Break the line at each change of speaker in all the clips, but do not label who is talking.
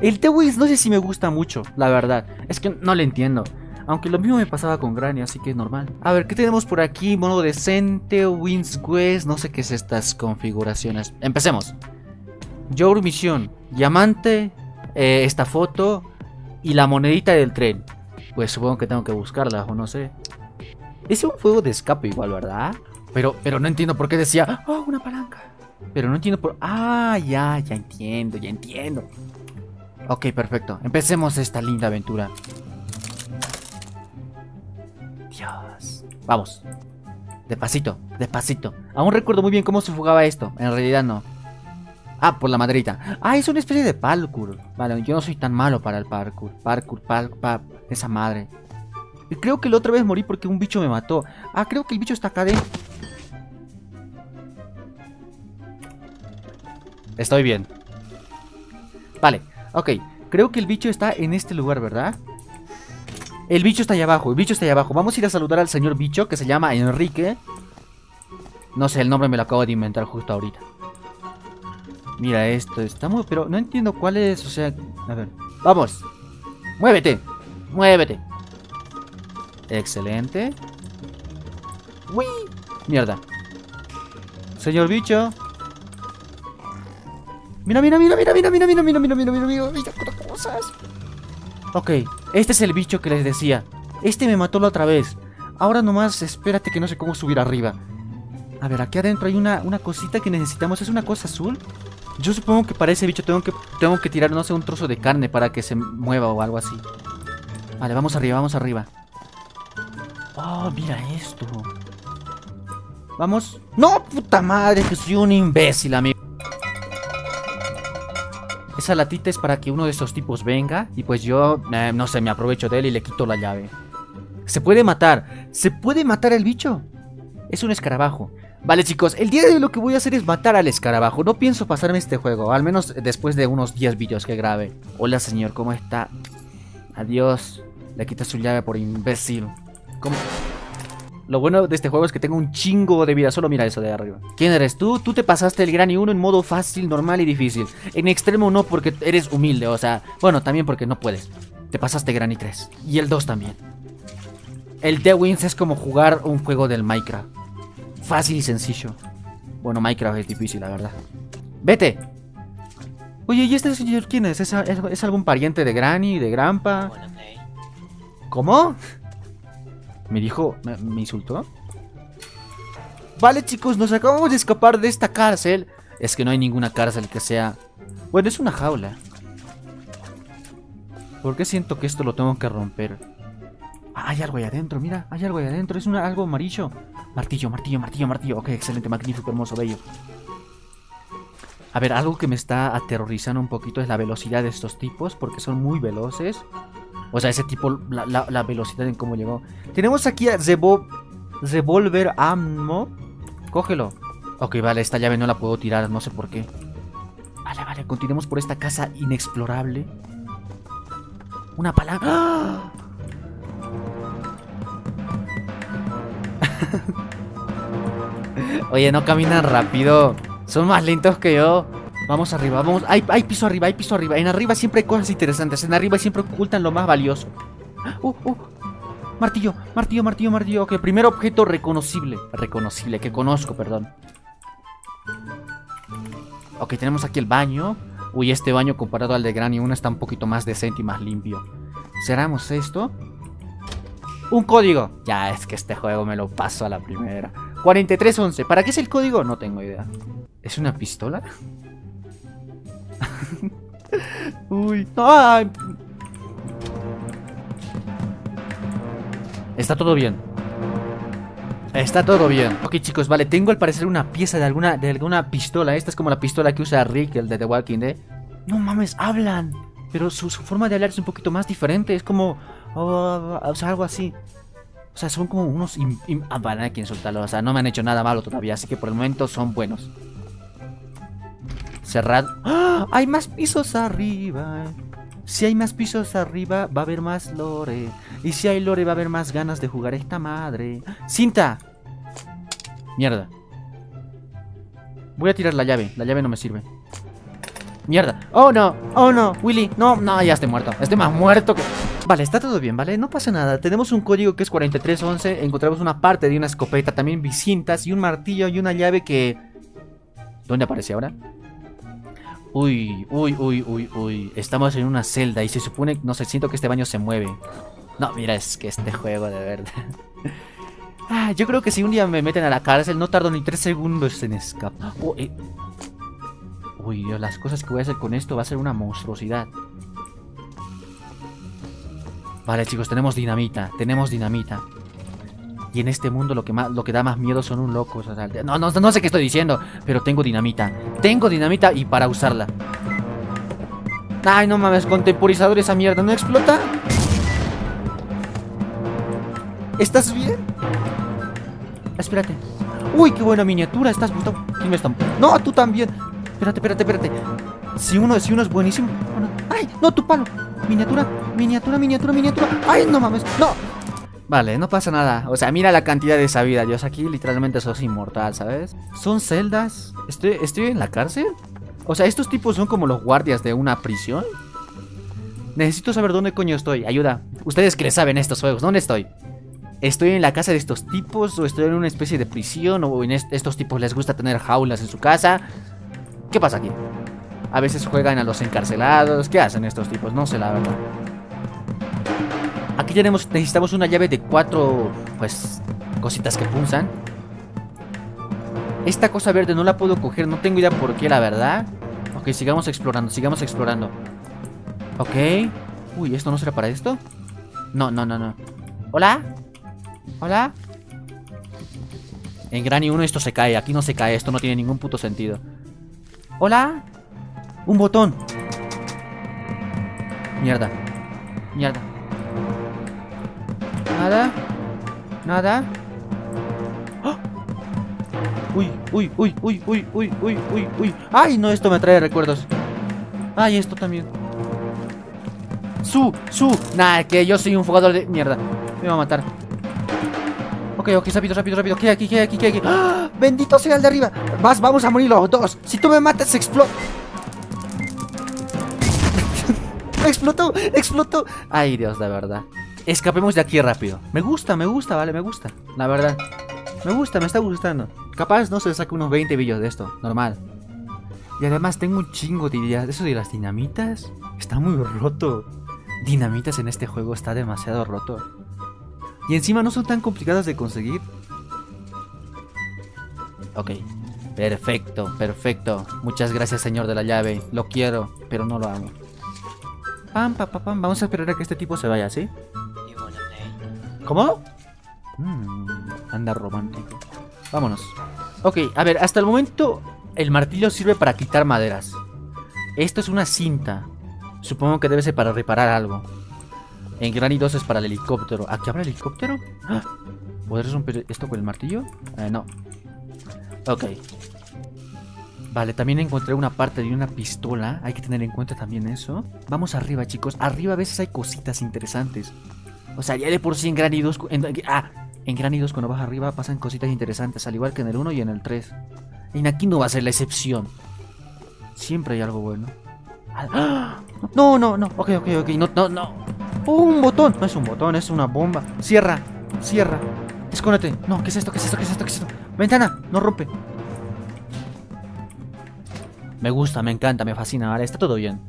El T-Wings no sé si me gusta mucho, la verdad. Es que no le entiendo. Aunque lo mismo me pasaba con Granny, así que es normal. A ver, ¿qué tenemos por aquí? Mono decente, Quest, no sé qué es estas configuraciones. Empecemos. Your Misión, diamante, eh, esta foto y la monedita del tren. Pues supongo que tengo que buscarla o no sé. Es un juego de escape igual, ¿verdad? Pero, pero no entiendo por qué decía, oh, una palanca. Pero no entiendo por... Ah, ya, ya entiendo, ya entiendo. Ok, perfecto. Empecemos esta linda aventura. Dios. Vamos. Despacito, despacito. Aún recuerdo muy bien cómo se jugaba esto. En realidad no. Ah, por la maderita. Ah, es una especie de parkour. Vale, yo no soy tan malo para el parkour. Parkour, parkour, esa madre. Y creo que la otra vez morí porque un bicho me mató. Ah, creo que el bicho está acá dentro. Estoy bien. Vale, ok. Creo que el bicho está en este lugar, ¿verdad? El bicho está allá abajo, el bicho está allá abajo. Vamos a ir a saludar al señor bicho que se llama Enrique. No sé, el nombre me lo acabo de inventar justo ahorita. Mira esto, está muy... Pero no entiendo cuál es, o sea... A ver, vamos. Muévete, muévete. Excelente. Uy, mierda. Señor bicho. Mira, mira, mira, mira, mira, mira, mira, mira, mira, mira, mira, mira, cosas. Ok, este es el bicho que les decía. Este me mató la otra vez. Ahora nomás espérate que no sé cómo subir arriba. A ver, aquí adentro hay una, una cosita que necesitamos. ¿Es una cosa azul? Yo supongo que para ese bicho tengo que, tengo que tirar, no sé, un trozo de carne para que se mueva o algo así. Vale, vamos arriba, vamos arriba. Oh, mira esto. Vamos. ¡No, puta madre! Que soy un imbécil, amigo. Esa latita es para que uno de esos tipos venga y pues yo, eh, no sé, me aprovecho de él y le quito la llave. Se puede matar. Se puede matar al bicho. Es un escarabajo. Vale chicos, el día de hoy lo que voy a hacer es matar al escarabajo. No pienso pasarme este juego, al menos después de unos 10 vídeos que grabe. Hola señor, ¿cómo está? Adiós. Le quita su llave por imbécil. ¿Cómo? Lo bueno de este juego es que tengo un chingo de vida. Solo mira eso de arriba. ¿Quién eres tú? Tú te pasaste el Granny 1 en modo fácil, normal y difícil. En extremo no porque eres humilde, o sea... Bueno, también porque no puedes. Te pasaste Granny 3. Y el 2 también. El The Wins es como jugar un juego del Minecraft. Fácil y sencillo. Bueno, Minecraft es difícil, la verdad. ¡Vete! Oye, ¿y este señor quién es? ¿Es, algún pariente de Granny, de Grandpa? ¿Cómo? ¿Me dijo? ¿Me, ¿Me, insultó? Vale, chicos, nos acabamos de escapar de esta cárcel. Es que no hay ninguna cárcel que sea... Bueno, es una jaula. ¿Por qué siento que esto lo tengo que romper? Ah, hay algo ahí adentro, mira, hay algo ahí adentro, es una, algo amarillo. Martillo, martillo, martillo, martillo. Ok, excelente, magnífico, hermoso, bello. A ver, algo que me está aterrorizando un poquito es la velocidad de estos tipos, porque son muy veloces. O sea, ese tipo, la, velocidad en cómo llegó. Tenemos aquí a Revolver Ammo. Cógelo. Ok, vale, esta llave no la puedo tirar, no sé por qué. Vale, vale, continuemos por esta casa inexplorable. Una palanca. ¡Ah! Oye, no caminan rápido. Son más lentos que yo. Vamos arriba, vamos. Hay, hay, piso arriba, hay piso arriba. En arriba siempre hay cosas interesantes. En arriba siempre ocultan lo más valioso. Uh, uh. Martillo, martillo, martillo, martillo. Ok, primer objeto reconocible. Reconocible, que conozco, perdón. Ok, tenemos aquí el baño. Uy, este baño comparado al de Granny 1 está un poquito más decente y más limpio. ¿Cerramos esto? Un código. Ya, es que este juego me lo paso a la primera. 4311. ¿Para qué es el código? No tengo idea. ¿Es una pistola? Uy. ¡Ay! Está todo bien. Está todo bien. Ok, chicos, vale. Tengo al parecer una pieza de alguna, de alguna pistola. Esta es como la pistola que usa Rick, el de The Walking Dead. No mames, hablan. Pero su, forma de hablar es un poquito más diferente. Es como o, sea, algo así. O sea, son como unos... ah, van a que insultarlo. O sea, no me han hecho nada malo todavía. Así que por el momento son buenos. Cerrado. ¡Ah! Hay más pisos arriba. Si hay más pisos arriba, va a haber más lore. Y si hay lore, va a haber más ganas de jugar esta madre. ¡Cinta! Mierda. Voy a tirar la llave. La llave no me sirve. Mierda. Oh no, oh no, Willy. No, no, ya estoy muerto. Estoy más muerto que. Vale, está todo bien, ¿vale? No pasa nada. Tenemos un código que es 4311. Encontramos una parte de una escopeta, también vicintas y un martillo y una llave que. ¿Dónde aparece ahora? Uy, uy, uy, uy, uy. Estamos en una celda y se supone. No sé, siento que este baño se mueve. No, mira, es que este juego de verdad. Ah, yo creo que si un día me meten a la cárcel, no tardo ni tres segundos en escapar. Oh, eh. Uy, las cosas que voy a hacer con esto va a ser una monstruosidad. Vale, chicos, tenemos dinamita. Tenemos dinamita. Y en este mundo lo que, más, lo que da más miedo son un loco. no, no, no sé qué estoy diciendo, pero tengo dinamita. Tengo dinamita y para usarla. Ay, no mames, contemporizador esa mierda, ¿no explota? ¿Estás bien? Espérate. Uy, qué buena miniatura. Estás gustando. ¿Quién me está? No, tú también. Espérate, espérate, espérate. Si uno, si uno es buenísimo. ¡Ay! No, tu palo. Miniatura, miniatura, miniatura, miniatura. ¡Ay, no mames! ¡No! Vale, no pasa nada. O sea, mira la cantidad de esa vida. Dios, aquí literalmente sos inmortal, ¿sabes? Son celdas. ¿Estoy, ¿Estoy en la cárcel? O sea, estos tipos son como los guardias de una prisión. Necesito saber dónde coño estoy. Ayuda. Ustedes que le saben estos juegos, ¿dónde estoy? ¿Estoy en la casa de estos tipos? ¿O estoy en una especie de prisión? ¿O en estos tipos les gusta tener jaulas en su casa? ¿Qué pasa aquí? A veces juegan a los encarcelados. ¿Qué hacen estos tipos? No sé la verdad. Aquí tenemos, necesitamos una llave de cuatro, pues, cositas que punzan. Esta cosa verde no la puedo coger, no tengo idea por qué, la verdad. Ok, sigamos explorando, sigamos explorando. Ok. Uy, ¿esto no será para esto? No, no, no, no. ¿Hola? ¿Hola? En Granny 1 esto se cae, aquí no se cae, esto no tiene ningún puto sentido. ¿Hola? Un botón. Mierda. Mierda. Nada. Nada. ¡Oh! Uy, uy, uy, uy, uy, uy, uy, uy, uy. Ay, no, esto me trae recuerdos. Ay, esto también. Su, su. Nah, que yo soy un jugador de mierda. Me va a matar. Ok, ok, rápido, rápido, rápido. ¿Qué hay aquí? ¿Qué aquí? ¿Qué aquí? ¡Ah! ¡Bendito sea el de arriba! Vas, vamos a morir los dos. Si tú me matas, explota. explotó, explotó. Ay, Dios, de verdad. Escapemos de aquí rápido. Me gusta, me gusta, vale, me gusta. La verdad. Me gusta, me está gustando. Capaz no se saca unos 20 vídeos de esto, normal. Y además tengo un chingo de ideas. Eso de las dinamitas está muy roto. Dinamitas en este juego está demasiado roto. Y encima no son tan complicadas de conseguir. Ok. Perfecto, perfecto. Muchas gracias, señor de la llave. Lo quiero, pero no lo amo. Pam, pam, pam, pam. Vamos a esperar a que este tipo se vaya, ¿sí? ¿Cómo? Mm, anda romántico. Vámonos. Ok, a ver, hasta el momento el martillo sirve para quitar maderas. Esto es una cinta. Supongo que debe ser para reparar algo. En Granny 2 es para el helicóptero. ¿Aquí habrá helicóptero? ¡Ah! ¿Podré romper esto con el martillo? Eh, no. Ok. Vale, también encontré una parte de una pistola. Hay que tener en cuenta también eso. Vamos arriba, chicos. Arriba a veces hay cositas interesantes. O sea, ya de por sí en Granny 2... ah, en Granny 2 cuando vas arriba pasan cositas interesantes. Al igual que en el 1 y en el 3. En aquí no va a ser la excepción. Siempre hay algo bueno. ¡Ah! No, no, no. Ok, ok, ok. No, no, no. ¡Oh, un botón! No es un botón, es una bomba. Cierra, cierra. Escóndete. No, ¿qué es esto? ¿Qué es esto? ¿Qué es esto? ¿Qué es esto? Ventana, no rompe. Me gusta, me encanta, me fascina. Vale, está todo bien.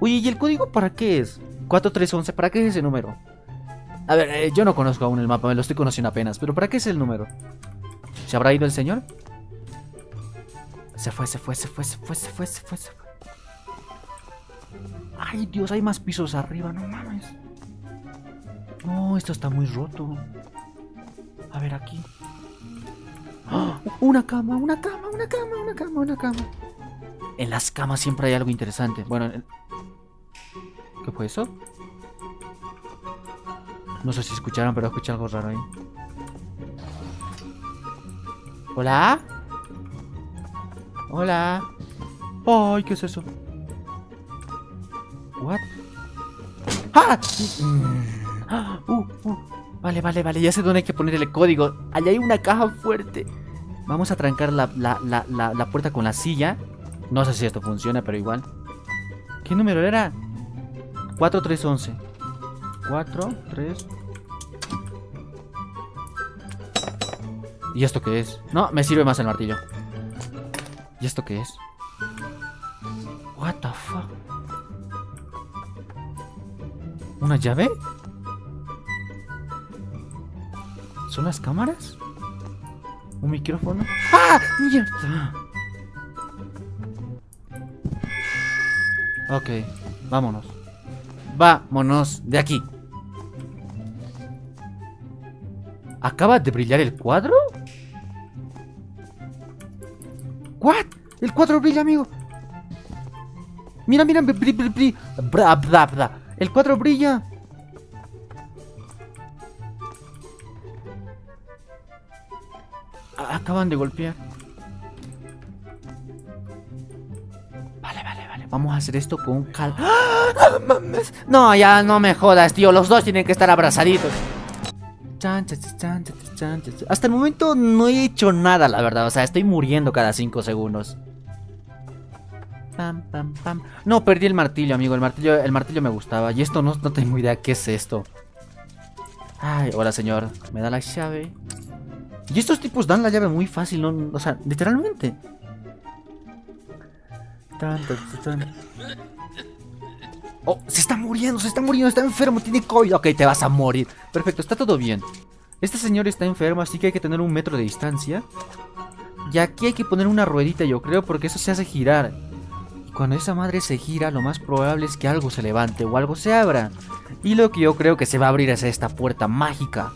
Uy, ¿y el código para qué es? 4311, ¿para qué es ese número? A ver, eh, yo no conozco aún el mapa, me lo estoy conociendo apenas. Pero ¿para qué es el número? ¿Se habrá ido el señor? Se fue, se fue, se fue, se fue, se fue, se fue, se fue. Ay, Dios, hay más pisos arriba, no mames. No, esto está muy roto. A ver aquí. ¡Ah! Una cama, una cama, una cama, una cama, una cama. En las camas siempre hay algo interesante. Bueno, ¿qué fue eso? No sé si escucharon, pero escuché algo raro ahí. ¿Hola? ¿Hola? Ay, ¿qué es eso? ¿What? ¡Ah! Uh, uh. Vale, vale, vale. Ya sé dónde hay que poner el código. Allá hay una caja fuerte. Vamos a trancar la, puerta con la silla. No sé si esto funciona, pero igual. ¿Qué número era? 4, 3, 11. 4, 3. ¿Y esto qué es? No, me sirve más el martillo. ¿Y esto qué es? What the fuck? ¿Una llave? ¿Son las cámaras? ¿Un micrófono? ¡Ah! ¡Mierda! Ok, vámonos. Vámonos de aquí. ¿Acaba de brillar el cuadro? ¿What? El cuadro brilla, amigo. Mira, mira, bri, bri, bri. Bra, bra, bra. El cuadro brilla. Acaban de golpear. Vale, vale, vale. Vamos a hacer esto con calma. ¡Ah! No, ya no me jodas, tío. Los dos tienen que estar abrazaditos. Hasta el momento no he hecho nada, la verdad. O sea, estoy muriendo cada 5 segundos. No, perdí el martillo, amigo. El martillo, el martillo me gustaba. Y esto no, no tengo idea qué es esto. Ay, hola, señor. Me da la llave. Y estos tipos dan la llave muy fácil, ¿no? O sea, literalmente. Oh, se está muriendo, se está muriendo, está enfermo, tiene COVID. Ok, te vas a morir. Perfecto, está todo bien. Este señor está enfermo, así que hay que tener un metro de distancia. Y aquí hay que poner una ruedita, yo creo, porque eso se hace girar. Y cuando esa madre se gira, lo más probable es que algo se levante o algo se abra. Y lo que yo creo que se va a abrir es esta puerta mágica.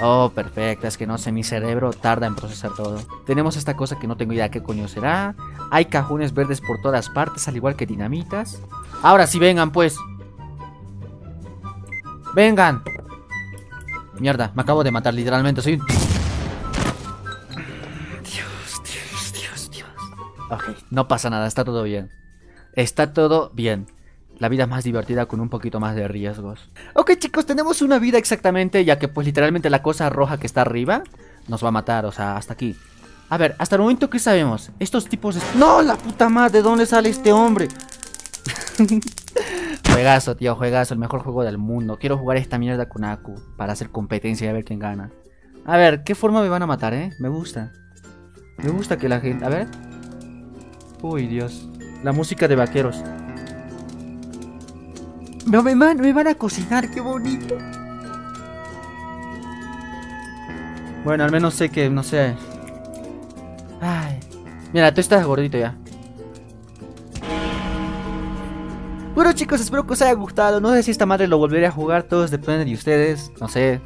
Oh, perfecto, es que no sé, mi cerebro tarda en procesar todo. Tenemos esta cosa que no tengo idea qué coño será. Hay cajones verdes por todas partes, al igual que dinamitas. Ahora sí, vengan pues. Vengan. Mierda, me acabo de matar literalmente, soy un... Dios, Dios, Dios, Dios. Ok, no pasa nada, está todo bien. Está todo bien. La vida es más divertida con un poquito más de riesgos. Ok chicos, tenemos una vida exactamente, ya que pues literalmente la cosa roja que está arriba nos va a matar, o sea, hasta aquí. A ver, hasta el momento, ¿qué sabemos? Estos tipos... ¡No, la puta madre! ¿De dónde sale este hombre? juegazo, tío, juegazo, el mejor juego del mundo. Quiero jugar esta mierda con Aku para hacer competencia y a ver quién gana. A ver, ¿qué forma me van a matar, eh? Me gusta. Me gusta que la gente... A ver. Uy, Dios. La música de vaqueros. Me, me van, me van a cocinar, qué bonito. Bueno, al menos sé que, no sé. Ay. Mira, tú estás gordito ya. Bueno chicos, espero que os haya gustado. No sé si esta madre lo volveré a jugar. Todos dependen de ustedes. No sé.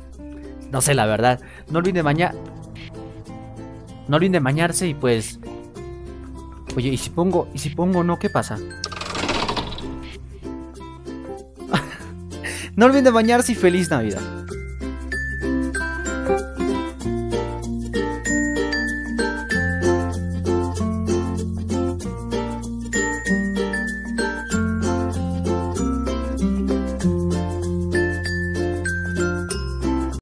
No sé la verdad. No olviden bañar. No olviden bañarse y pues. Oye, ¿y si pongo. ¿Y si pongo no? ¿Qué pasa? no olviden bañarse y feliz Navidad.